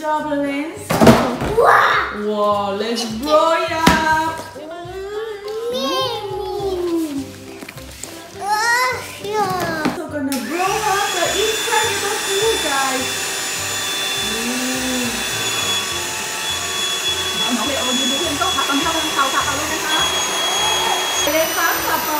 balloons Wow. wow let's blow it up Me. Oh, yeah. so gonna blow up the incredible food guys นี่เอาน้องเลโอยืนดูเพื่อนโต๊ะครับตอนที่เรากำลังเป่าค่ะเป่าเลยนะคะเล่นครับค่ะเป่า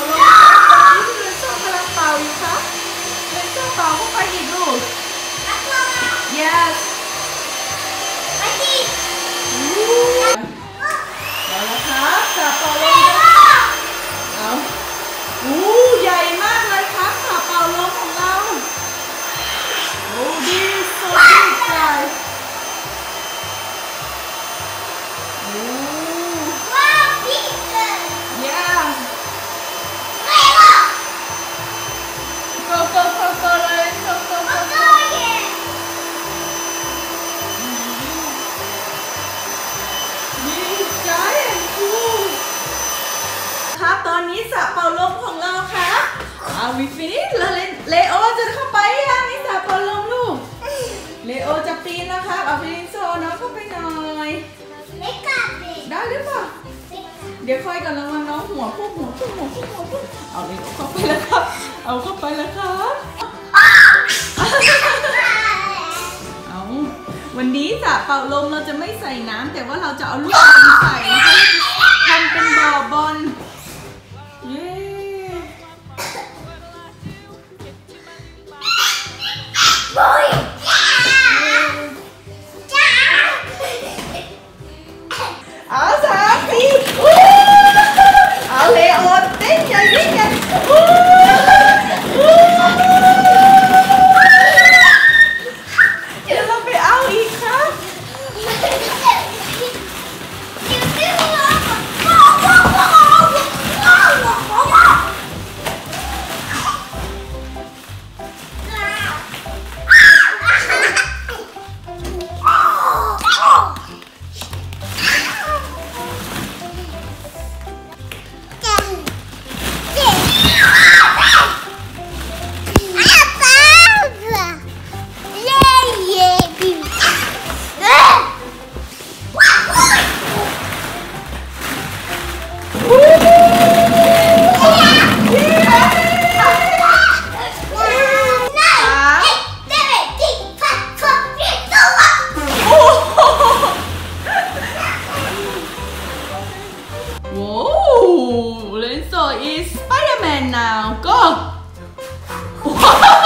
ลงต ครับตอนนี้สระเป่าลมของเราครับเอาวิฟินิแล้วเลเลโอจะเข้าไปยังในสระเป่าลมลูก เลโอจะปีนแล้วครับเอาฟิลินโซน้องเข้าไปหน่อยได้หรือเปล่าเดี๋ยวค่อยกันระวังน้องหัวพุ่งหัวพุ่งหัวพุ่งหัวพุ่งเอาเลโอเข้าไปแล้วครับ เอาเข้าไปแล้วครับเอาวันนี้สระเป่าลมเราจะไม่ใส่น้ำแต่ว่าเราจะเอาลูกบอลใส่นะคะทำเป็นบ่อบอล Thank you. So it's Spider-Man now. Go!